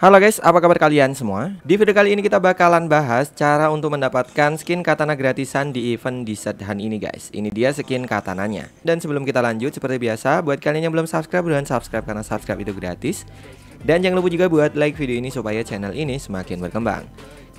Halo guys, apa kabar kalian semua? Di video kali ini kita bakalan bahas cara untuk mendapatkan skin katana gratisan di event di Sedhan ini guys. Ini dia skin katananya. Dan sebelum kita lanjut, seperti biasa, buat kalian yang belum subscribe, dan subscribe karena subscribe itu gratis. Dan jangan lupa juga buat like video ini supaya channel ini semakin berkembang.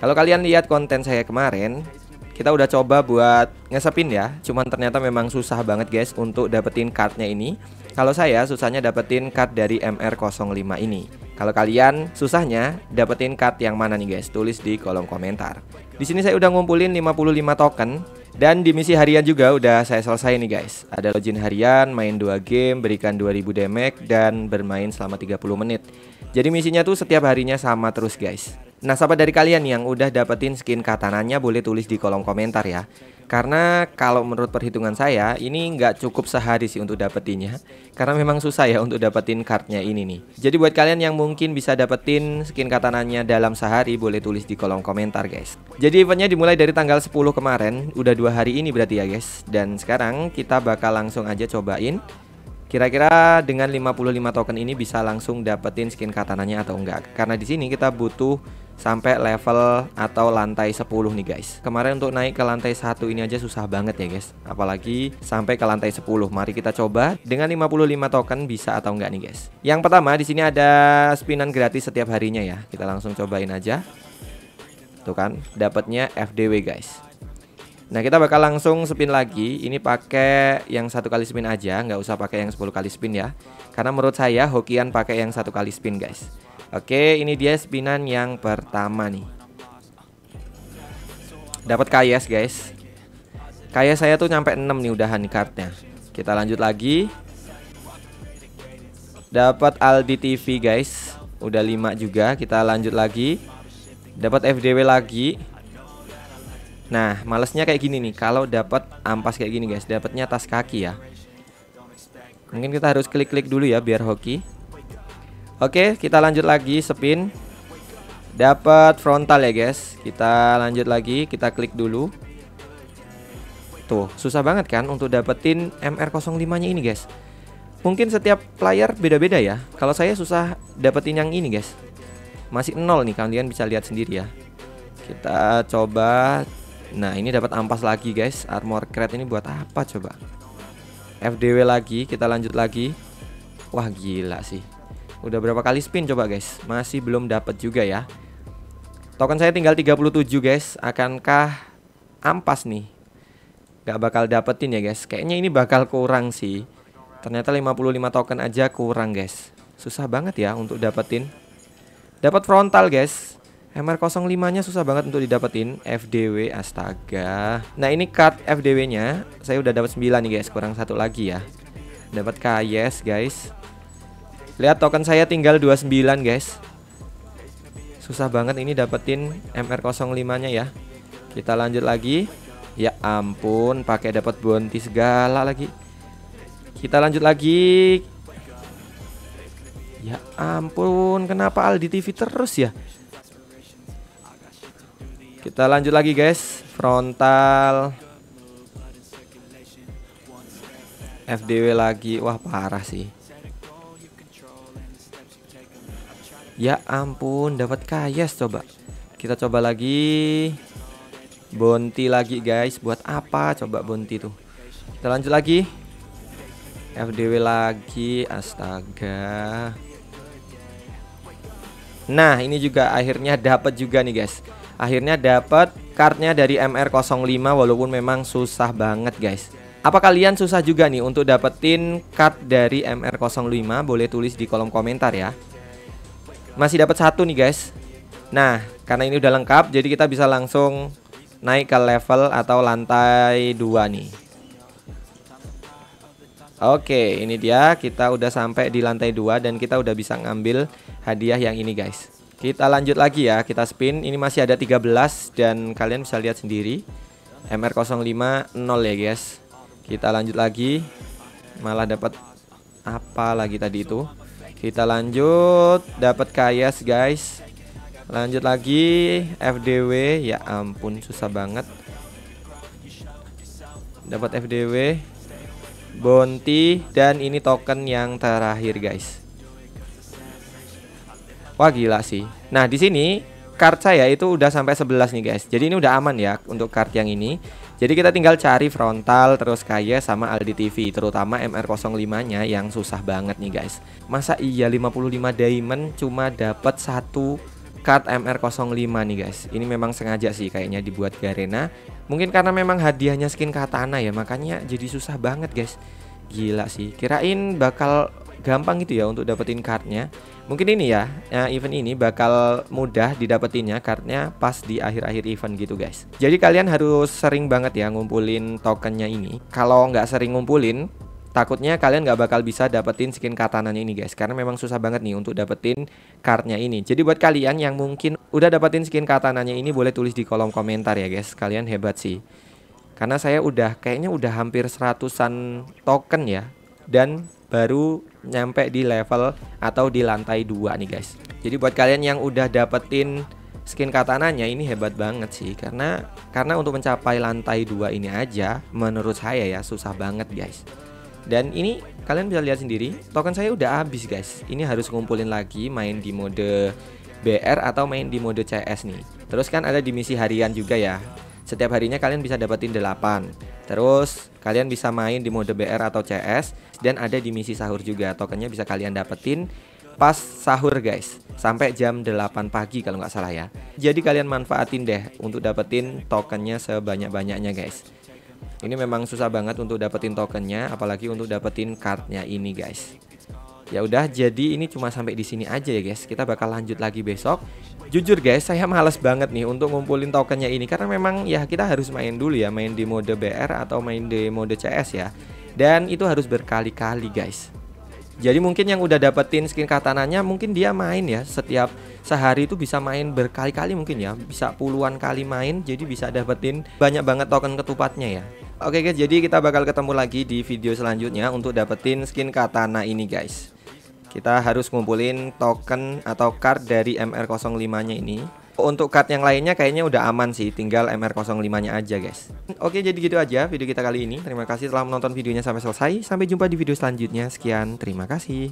Kalau kalian lihat konten saya kemarin, kita udah coba buat ngesepin ya. Cuman ternyata memang susah banget guys untuk dapetin cardnya ini. Kalau saya susahnya dapetin card dari MR05 ini kalau kalian susahnya dapetin card yang mana nih guys? Tulis di kolom komentar. Di sini saya udah ngumpulin 55 token dan di misi harian juga udah saya selesai nih guys. Ada login harian, main 2 game, berikan 2000 damage dan bermain selama 30 menit. Jadi misinya tuh setiap harinya sama terus guys. Nah sahabat dari kalian yang udah dapetin skin katananya boleh tulis di kolom komentar ya. Karena kalau menurut perhitungan saya ini nggak cukup sehari sih untuk dapetinnya. Karena memang susah ya untuk dapetin cardnya ini nih. Jadi buat kalian yang mungkin bisa dapetin skin katananya dalam sehari boleh tulis di kolom komentar guys. Jadi eventnya dimulai dari tanggal 10 kemarin. Udah dua hari ini berarti ya guys. Dan sekarang kita bakal langsung aja cobain. Kira-kira dengan 55 token ini bisa langsung dapetin skin katananya atau enggak? Karena di sini kita butuh sampai level atau lantai 10 nih guys. Kemarin untuk naik ke lantai satu ini aja susah banget ya guys. Apalagi sampai ke lantai 10 Mari kita coba dengan 55 token bisa atau enggak nih guys. Yang pertama di sini ada spinan gratis setiap harinya ya. Kita langsung cobain aja. Tuh kan dapatnya FDW guys. Nah kita bakal langsung spin lagi. Ini pakai yang satu kali spin aja. Nggak usah pakai yang 10 kali spin ya. Karena menurut saya hokian pakai yang satu kali spin guys Oke, ini dia spinan yang pertama nih. Dapat kayas, guys. Kayas saya tuh nyampe 6 nih udahan nih kartnya. Kita lanjut lagi. Dapat Aldi TV, guys. Udah 5 juga. Kita lanjut lagi. Dapat FDW lagi. Nah, malesnya kayak gini nih. Kalau dapat ampas kayak gini, guys, dapatnya tas kaki ya. Mungkin kita harus klik-klik dulu ya biar hoki. Oke, kita lanjut lagi spin. Dapat frontal ya, guys. Kita lanjut lagi, kita klik dulu. Tuh, susah banget kan untuk dapetin MR05-nya ini, guys. Mungkin setiap player beda-beda ya. Kalau saya susah dapetin yang ini, guys. Masih nol nih, kalian bisa lihat sendiri ya. Kita coba. Nah, ini dapat ampas lagi, guys. Armor crate ini buat apa coba? FDW lagi, kita lanjut lagi. Wah, gila sih. Udah berapa kali spin coba guys? Masih belum dapat juga ya. Token saya tinggal 37 guys. Akankah ampas nih? Gak bakal dapetin ya guys. Kayaknya ini bakal kurang sih. Ternyata 55 token aja kurang guys. Susah banget ya untuk dapetin. Dapat frontal guys. MR05 nya susah banget untuk didapetin. FDW astaga. Nah ini card FDW nya Saya udah dapat 9 nih guys. Kurang satu lagi ya. Dapat KYS guys Lihat token saya tinggal 29 guys. Susah banget ini dapetin MR05 nya ya. Kita lanjut lagi. Ya ampun pakai dapat bounty segala lagi. Kita lanjut lagi. Ya ampun kenapa Aldi TV terus ya? Kita lanjut lagi guys. Frontal. FDW lagi. Wah parah sih Ya ampun, dapat kayas coba. Kita coba lagi. Bonti lagi guys, buat apa coba bonti tuh? Kita lanjut lagi. FDW lagi, astaga. Nah, ini juga akhirnya dapat juga nih guys. Akhirnya dapat kartnya dari MR05 walaupun memang susah banget guys. Apa kalian susah juga nih untuk dapetin card dari MR05? Boleh tulis di kolom komentar ya. Masih dapat satu nih guys. Nah karena ini udah lengkap Jadi kita bisa langsung naik ke level atau lantai 2 nih. Oke ini dia. Kita udah sampai di lantai 2 Dan kita udah bisa ngambil hadiah yang ini guys. Kita lanjut lagi ya. Kita spin. Ini masih ada 13 Dan kalian bisa lihat sendiri. MR05 0 ya guys. Kita lanjut lagi. Malah dapat apa lagi tadi itu kita lanjut dapat kayas guys. Lanjut lagi FDW ya ampun susah banget. Dapat FDW Bounty dan ini token yang terakhir guys. Wah gila sih. Nah di sini card saya itu udah sampai 11 nih guys. Jadi ini udah aman ya untuk card yang ini. Jadi kita tinggal cari frontal terus kaya sama Aldi TV terutama MR05-nya yang susah banget nih guys. Masa iya 55 diamond cuma dapat satu card MR05 nih guys. Ini memang sengaja sih kayaknya dibuat Garena. Mungkin karena memang hadiahnya skin katana ya makanya jadi susah banget guys. Gila sih. Kirain bakal gampang gitu ya untuk dapetin cardnya. Mungkin ini ya, ya event ini bakal mudah didapetinnya cardnya pas di akhir-akhir event gitu guys. Jadi kalian harus sering banget ya ngumpulin tokennya ini. Kalau nggak sering ngumpulin takutnya kalian nggak bakal bisa dapetin skin katananya ini guys. Karena memang susah banget nih untuk dapetin cardnya ini. Jadi buat kalian yang mungkin udah dapetin skin katananya ini boleh tulis di kolom komentar ya guys. Kalian hebat sih. Karena saya udah kayaknya udah hampir seratusan token ya. Dan baru nyampe di level atau di lantai dua nih guys. Jadi buat kalian yang udah dapetin skin katananya ini hebat banget sih. Karena karena untuk mencapai lantai dua ini aja menurut saya ya susah banget guys. Dan ini kalian bisa lihat sendiri token saya udah habis guys. Ini harus ngumpulin lagi main di mode BR atau main di mode CS nih. Terus kan ada di misi harian juga ya. Setiap harinya kalian bisa dapetin 8 Terus kalian bisa main di mode BR atau CS Dan ada di misi sahur juga. Tokennya bisa kalian dapetin pas sahur guys. Sampai jam 8 pagi kalau nggak salah ya. Jadi kalian manfaatin deh untuk dapetin tokennya sebanyak-banyaknya guys. Ini memang susah banget untuk dapetin tokennya Apalagi untuk dapetin cardnya ini guys Ya udah, jadi ini cuma sampai di sini aja ya guys. Kita bakal lanjut lagi besok. Jujur guys, saya males banget nih untuk ngumpulin tokennya ini karena memang ya kita harus main dulu ya, main di mode BR atau main di mode CS ya. Dan itu harus berkali-kali guys. Jadi mungkin yang udah dapetin skin katananya mungkin dia main ya setiap sehari itu bisa main berkali-kali mungkin ya bisa puluhan kali main jadi bisa dapetin banyak banget token ketupatnya ya Oke guys jadi kita bakal ketemu lagi di video selanjutnya untuk dapetin skin katana ini guys kita harus ngumpulin token atau card dari MR05 nya ini. Untuk card yang lainnya kayaknya udah aman sih tinggal MR05 nya aja guys. Oke jadi gitu aja video kita kali ini. Terima kasih telah menonton videonya sampai selesai. Sampai jumpa di video selanjutnya. Sekian terima kasih